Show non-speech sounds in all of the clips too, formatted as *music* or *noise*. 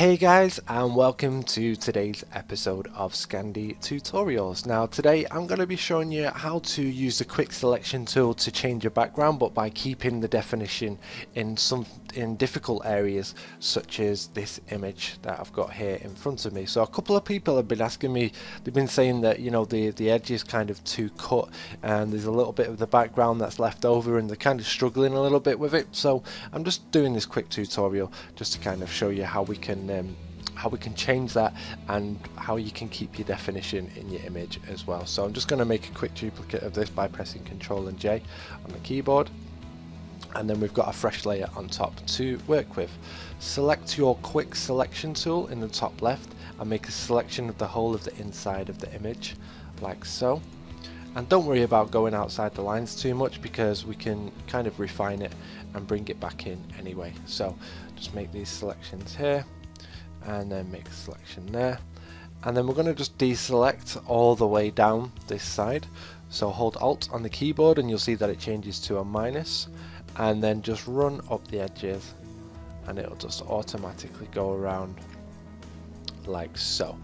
Hey guys and welcome to today's episode of Skandy Tutorials. Now today I'm going to be showing you how to use the quick selection tool to change your background but by keeping the definition in some in difficult areas such as this image that I've got here in front of me. So a couple of people have been asking me, they've been saying that you know the, the edge is kind of too cut and there's a little bit of the background that's left over and they're kind of struggling a little bit with it. So I'm just doing this quick tutorial just to kind of show you how we can um, how we can change that and how you can keep your definition in your image as well. So I'm just going to make a quick duplicate of this by pressing Ctrl and J on the keyboard and then we've got a fresh layer on top to work with. Select your quick selection tool in the top left and make a selection of the whole of the inside of the image like so and don't worry about going outside the lines too much because we can kind of refine it and bring it back in anyway so just make these selections here and then make a selection there. And then we're going to just deselect all the way down this side. So hold alt on the keyboard and you'll see that it changes to a minus and then just run up the edges and it'll just automatically go around like so.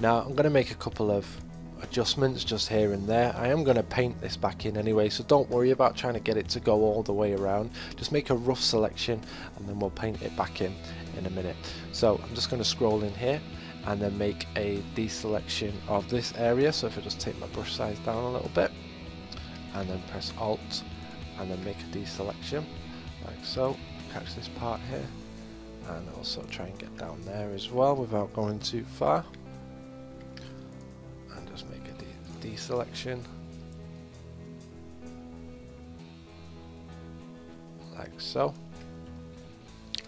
Now I'm going to make a couple of adjustments just here and there. I am going to paint this back in anyway so don't worry about trying to get it to go all the way around. Just make a rough selection and then we'll paint it back in in a minute. So I'm just going to scroll in here and then make a deselection of this area. So if I just take my brush size down a little bit and then press alt and then make a deselection like so. Catch this part here and also try and get down there as well without going too far deselection like so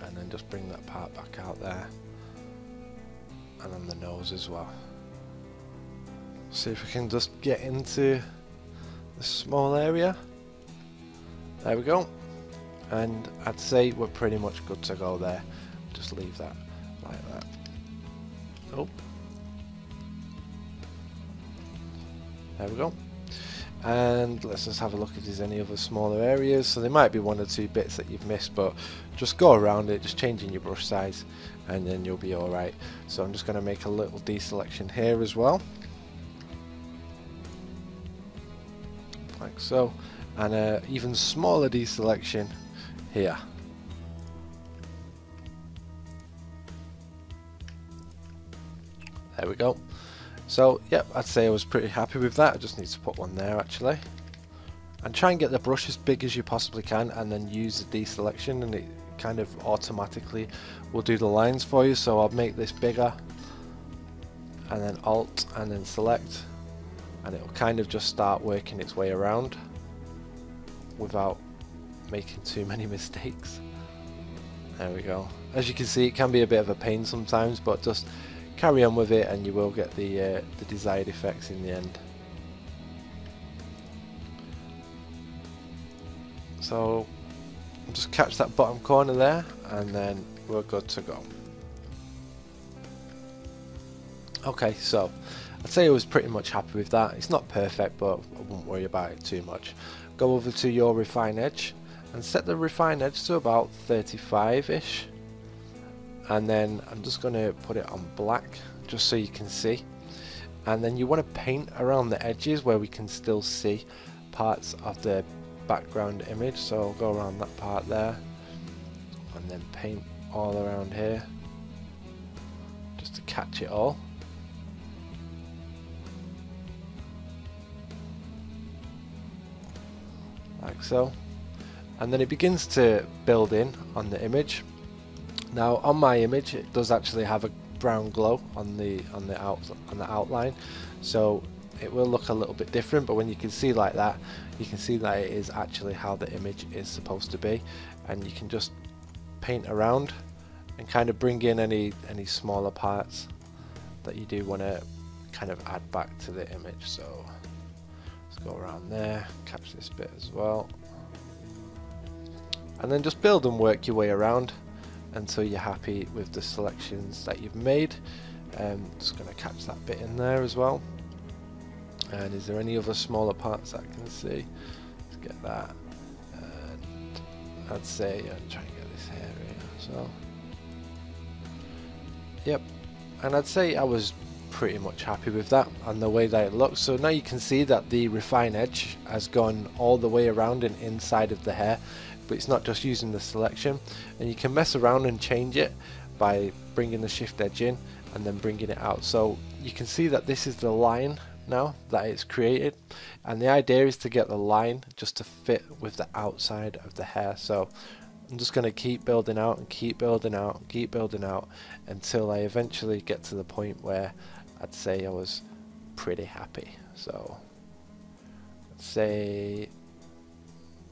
and then just bring that part back out there and on the nose as well see if we can just get into the small area there we go. And I'd say we're pretty much good to go there. Just leave that like that. Oh. There we go. And let's just have a look if there's any other smaller areas. So there might be one or two bits that you've missed, but just go around it, just changing your brush size, and then you'll be alright. So I'm just going to make a little deselection here as well. Like so and an even smaller deselection here. There we go. So, yep, I'd say I was pretty happy with that. I just need to put one there actually. And try and get the brush as big as you possibly can and then use the deselection and it kind of automatically will do the lines for you. So I'll make this bigger and then Alt and then select and it'll kind of just start working its way around without making too many *laughs* mistakes. There we go. As you can see, it can be a bit of a pain sometimes, but just carry on with it and you will get the, uh, the desired effects in the end. So, just catch that bottom corner there, and then we're good to go. Okay, so I'd say I was pretty much happy with that. It's not perfect, but I won't worry about it too much go over to your refine edge and set the refine edge to about 35 ish and then I'm just going to put it on black just so you can see. And then you want to paint around the edges where we can still see parts of the background image. So I'll go around that part there and then paint all around here just to catch it all. Like so. And then it begins to build in on the image now on my image it does actually have a brown glow on the on the out on the outline. So it will look a little bit different but when you can see like that you can see that it is actually how the image is supposed to be. And you can just paint around and kind of bring in any any smaller parts that you do want to kind of add back to the image. So let's go around there, catch this bit as well. And then just build and work your way around until you're happy with the selections that you've made. Um, just going to catch that bit in there as well. And is there any other smaller parts that I can see? Let's get that. And I'd say, and try and get this area as well. Yep, and I'd say I was pretty much happy with that and the way that it looks. So now you can see that the refine edge has gone all the way around and inside of the hair, but it's not just using the selection. And you can mess around and change it by bringing the shift edge in and then bringing it out. So you can see that this is the line now that it's created and the idea is to get the line just to fit with the outside of the hair so I'm just going to keep building out and keep building out and keep building out until I eventually get to the point where I'd say I was pretty happy. So, let's say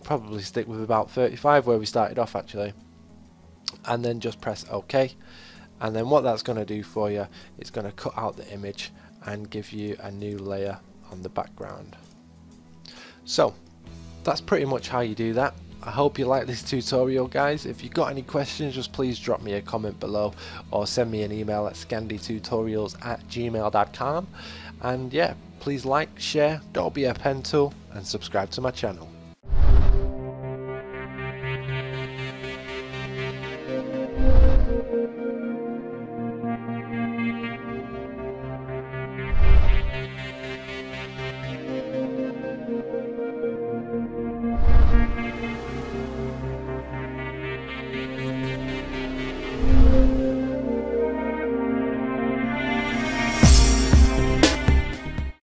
probably stick with about 35 where we started off actually. And then just press OK. And then what that's going to do for you is going to cut out the image and give you a new layer on the background. So, that's pretty much how you do that. I hope you like this tutorial guys. If you've got any questions just please drop me a comment below or send me an email at skandytutorials at gmail.com and yeah please like, share, don't be a pen tool and subscribe to my channel.